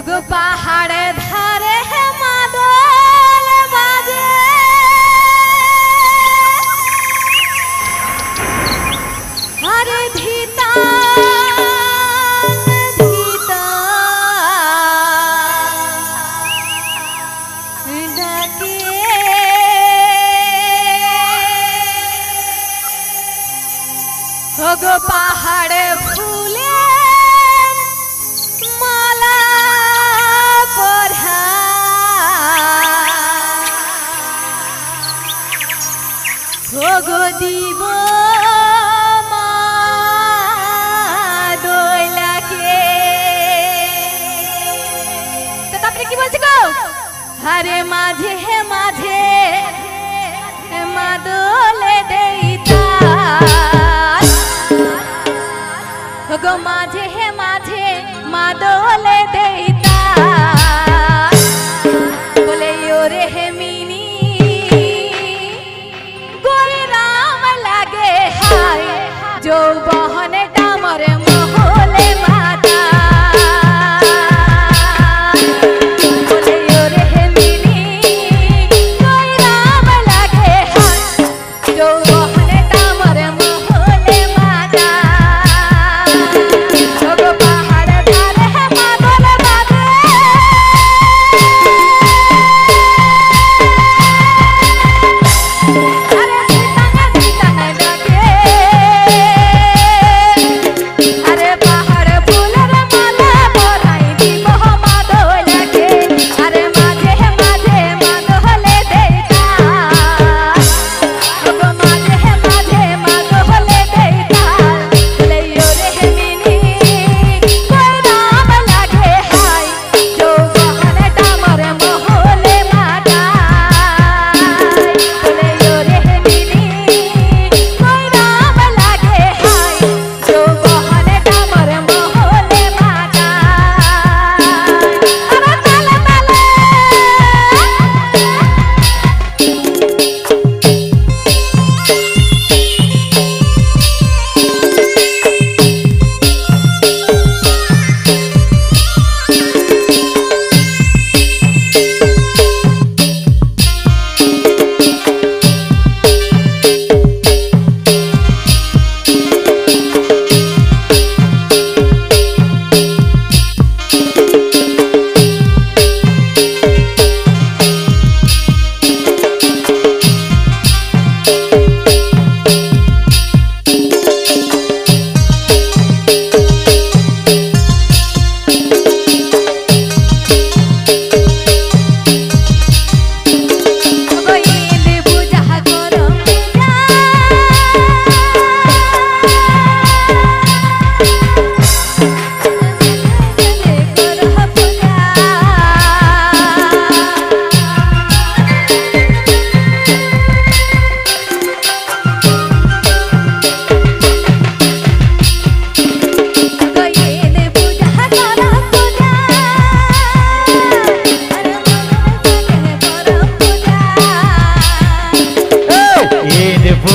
पहाड़ धारे है আরে মাঝে মাঝে মাদলে দেইতা গো মাঝে মাঝে মাদলে দেই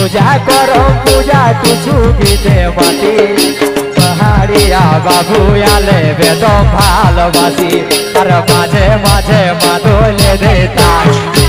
पूजा करो, पूजा कुछ भी देवती पहाड़िया बाबू आले बेदम तो भालबासी अरे माঝে মাঝে মাদলে দেতা